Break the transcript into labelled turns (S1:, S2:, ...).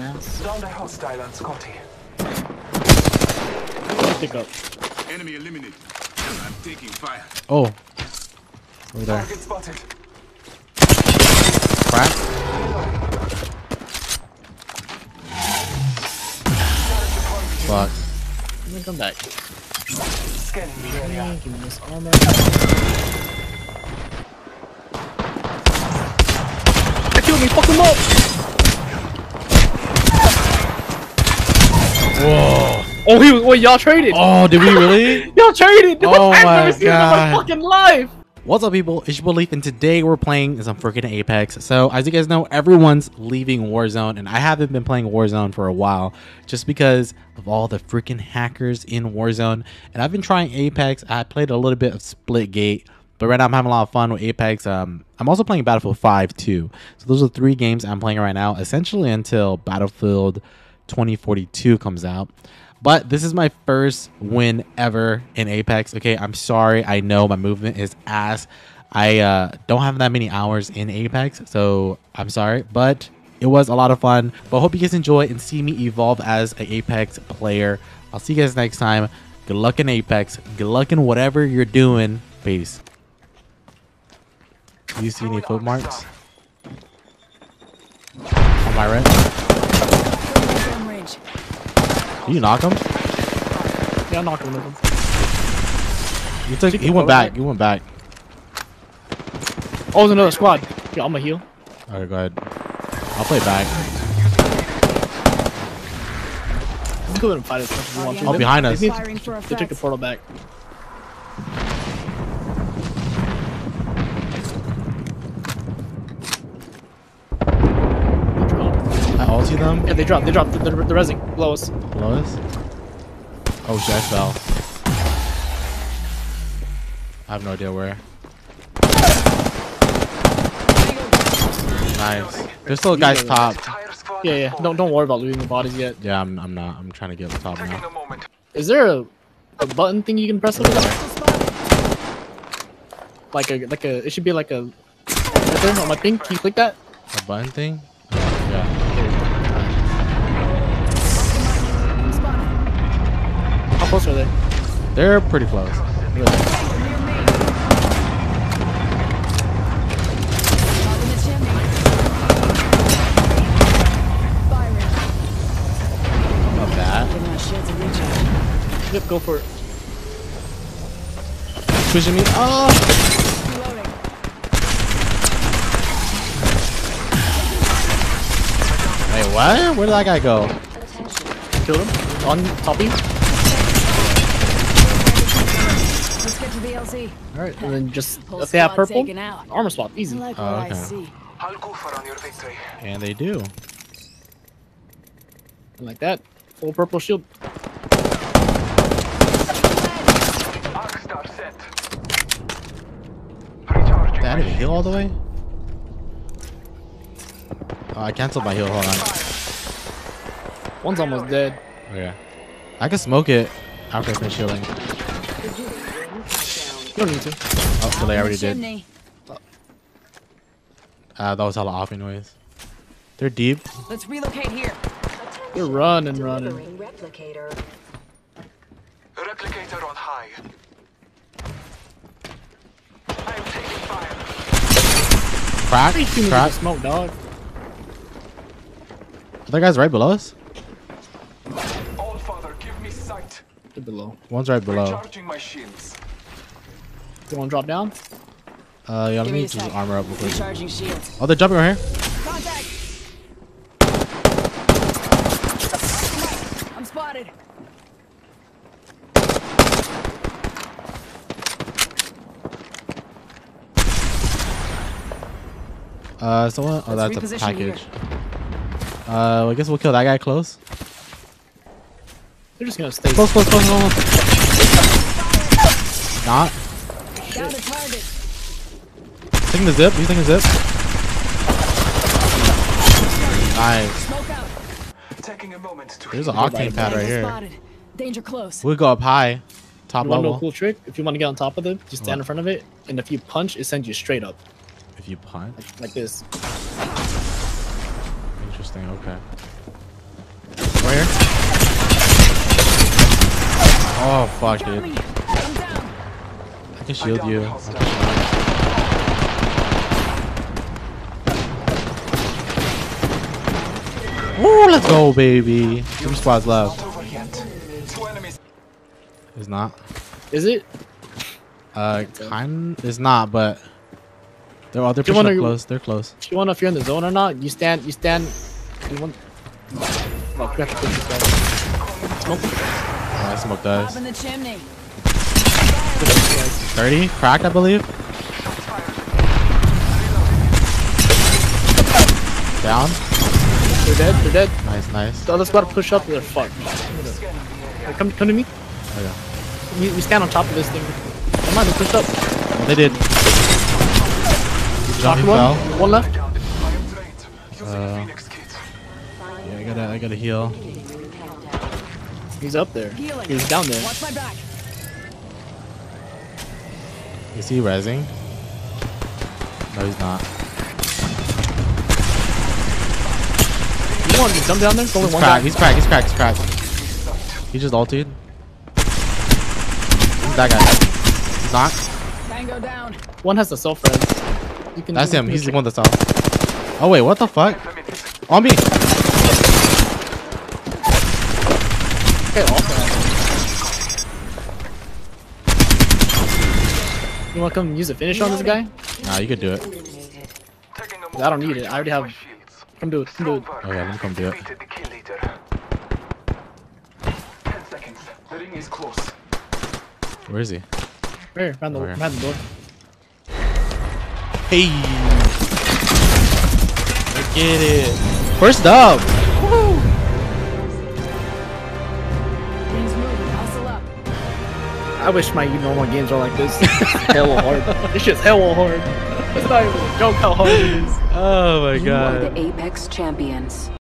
S1: dumbass.
S2: Down the hostile on Scotty.
S1: Pick up.
S3: Enemy eliminated. I'm taking fire.
S4: Oh. Over there.
S2: Target spotted.
S4: Crack. Fuck.
S1: I'm gonna come back.
S2: Scanning the area.
S1: Give me this armor. They killed me. Fuck him up. Oh, he was. Wait, y'all traded.
S4: Oh, did we really?
S1: Y'all traded.
S4: Oh
S1: I've
S4: my
S1: never seen that in my
S4: God.
S1: fucking life.
S4: What's up, people? It's your Leaf, and today we're playing some freaking Apex. So, as you guys know, everyone's leaving Warzone, and I haven't been playing Warzone for a while just because of all the freaking hackers in Warzone. And I've been trying Apex. I played a little bit of Splitgate, but right now I'm having a lot of fun with Apex. Um, I'm also playing Battlefield 5 too. So, those are three games I'm playing right now, essentially until Battlefield 2042 comes out. But this is my first win ever in Apex. Okay, I'm sorry. I know my movement is ass. I uh, don't have that many hours in Apex, so I'm sorry. But it was a lot of fun. But hope you guys enjoy and see me evolve as an Apex player. I'll see you guys next time. Good luck in Apex. Good luck in whatever you're doing. Peace. Do you see any footmarks? on my right? Did you knock him?
S1: Yeah, I knocked gonna move him.
S4: You took. He went back. He went back.
S1: Oh, there's another squad. Yeah, I'm gonna heal.
S4: All right, go ahead. I'll play back.
S1: Go ahead and fight as much as you want to.
S4: Oh, behind us.
S1: They, need-
S5: Firing for
S1: they took the portal back. They dropped.
S4: I ulti them.
S1: Yeah, they dropped. They dropped. The, the, the resing below us.
S4: Below us. Oh shit! I fell. I have no idea where. Nice. There's still guys top.
S1: Yeah, yeah. Don't don't worry about looting the bodies yet.
S4: Yeah, I'm. I'm not. I'm trying to get up top now.
S1: Is there a, a button thing you can press over there? Like a like a. It should be like a. Right there on my thing. Can you click that?
S4: A button thing. Uh,
S1: yeah. Close are they?
S4: They're pretty close.
S1: Really?
S5: Up in the chimney. Firing.
S4: Not bad.
S5: Giving my shields a recharge.
S1: Yep. Go for it.
S4: Pushing me. Oh. Wait, what? Where did that guy go?
S1: Kill him. On top of you.
S5: Let's get to the LZ.
S1: All right, and then just
S5: Whole
S1: if they have
S5: squad
S1: purple,
S5: taken out.
S1: armor swap, easy.
S5: Like
S4: Oh,
S5: what I
S4: okay.
S5: see.
S2: I'll go for on your victory.
S4: And they do.
S1: And like that, full purple shield.
S2: Arc star set. Recharging.
S4: Did I
S2: my
S4: even heal all the way? Oh, I canceled my heal. Hold on.
S1: One's almost dead.
S4: Okay. I can smoke it after I finish healing.
S1: You don't need to.
S4: Oh, so they already did.
S5: Chimney.
S4: Uh, that was hella offing noise. They're deep.
S5: Let's relocate here.
S1: You're running, running.
S6: Replicator.
S2: Replicator on high. I am taking fire.
S4: Crack. Crack.
S1: smoke, dog.
S4: Are there guys right below us?
S2: All father, give me sight.
S1: They're below.
S4: One's right below.
S2: Recharging my shields.
S1: You want to drop down?
S4: Uh, yeah, let
S5: Give
S4: me
S5: me
S4: just
S5: sec.
S4: armor up real quick.
S5: Recharging shields.
S4: Oh, they're jumping right here.
S5: Contact. I'm spotted.
S4: Uh, someone. Oh,
S5: Let's
S4: that's a
S5: reposition here.
S4: package. Uh, I guess we'll kill that guy close.
S1: They're just gonna stay.
S4: Close, close, close, close. Not.
S5: Down to target.
S4: Taking the zip. He's taking the zip. Nice.
S2: Taking a moment to
S4: There's an octane pad right here.
S5: Danger close.
S4: We'll go up high. Top
S1: You want to know a cool trick? If you want to get on top of them, just stand
S4: What?
S1: in front of it, and if you punch, it sends you straight up,
S4: If you punch.
S1: like this.
S4: Interesting. Okay. Right here. Oh fuck, dude.
S5: I'm down.
S4: I can shield you. Ooh, let's go, baby. Two squads left.
S2: Not. Two enemies.
S4: It's not.
S1: Is it?
S4: Uh, kind. It's not, but they're all they're
S1: Do
S4: pushing
S1: wanna-
S4: close. They're close.
S1: Do you want to know if you're in the zone or not? You stand. You stand. You want? Fuck, we have to push this guy. Smoke.
S4: Oh, I smoked
S5: Up
S4: us.
S5: in the chimney.
S1: Push this guy.
S4: Thirty cracked, I believe. Down.
S1: They're dead. They're dead.
S4: Nice, nice.
S1: The other squad push up. They're fucked. Hey, Come, come to me.
S4: Oh, yeah.
S1: We, we stand on top of this thing. Come on, they push up.
S4: They did.
S1: Knock one.
S4: fell.
S1: One left.
S2: I am trained. Using
S4: Uh, Yeah, I gotta, I gotta heal.
S1: He's up there. He's down there.
S5: Watch my back.
S4: Is he resing? No, he's not.
S1: You want jump down there? There's only
S4: He's
S1: one
S4: cracked. He's cracked. He's cracked. He's cracked. He just ulted. Who's that guy? He's not.
S5: Tango down.
S1: One has the self res. You can.
S4: That's
S1: you
S4: him. He's the one that's off. Oh wait, what the fuck? On me.
S1: Okay, also. You want to come use a finish on this guy?
S4: Nah, you could do it.
S1: I don't need it. I already have-
S2: my shields.
S1: Come do it. Come do it.
S2: Strong work.
S4: Oh yeah, let me come do it.
S2: Defeated the kill leader. Ten seconds. The ring is close.
S4: Where is he?
S1: Right here, around the,
S4: Over here.
S1: the door.
S4: Hey. I get it. First
S5: up.
S1: I wish my normal games were like this. hella hard. This shit's hella hard. It's not even a joke how hard it is.
S4: Oh my
S6: You are the Apex champions.